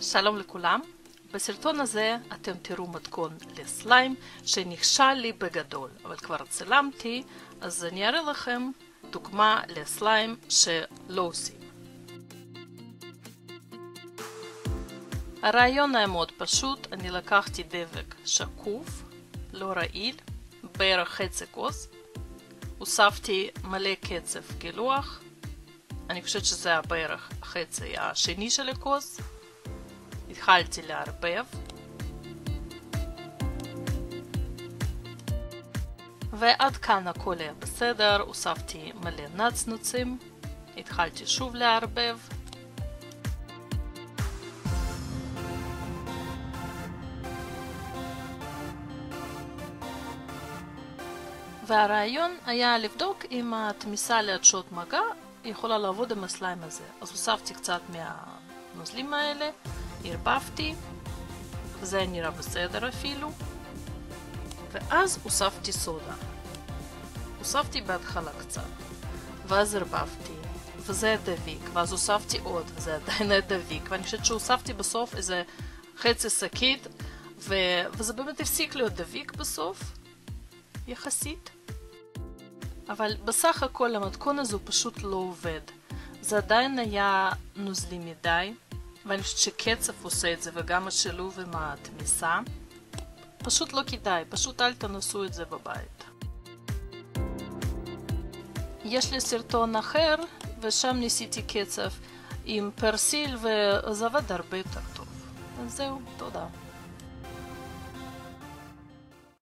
שלום לכולם, בסרטון הזה אתם תראו מתכון לסליים שנכשל לי בגדול, אבל כבר צילמתי, אז אני אראה לכם דוגמה לסליים שלא עושים. הרעיון היה מאוד פשוט, אני לקחתי דבק שקוף, לא רעיל, בערך חצי כוס, הוספתי מלא קצף גילוח, אני חושבת שזה היה בערך החצי השני של הכוס, התחלתי לערבב. ועד כאן הכל היה בסדר, הוספתי מלא נצנוצים, התחלתי שוב לערבב. והרעיון היה לבדוק אם התמיסה לעדשות מגע יכולה לעבוד עם הסליים הזה. אז הוספתי קצת מהנוזלים האלה, ערבבתי, זה נראה בסדר אפילו, ואז הוספתי סודה. הוספתי בהתחלה קצת, ואז ערבבתי, וזה דביק, ואז הוספתי עוד, וזה עדיין דביק, ואני חושבת שהוספתי בסוף איזה חצי שקית, ו... וזה באמת הפסיק להיות דביק בסוף, יחסית. אבל בסך הכל המתכון הזה הוא פשוט לא עובד. זה עדיין היה נוזלי מדי, ואני חושבת שקצף עושה את זה וגם השילוב עם התמיסה. פשוט לא כדאי, פשוט אל תנסו את זה בבית. יש לי סרטון אחר, ושם ניסיתי קצף עם פרסיל וזה עבד הרבה יותר טוב. אז זהו, תודה.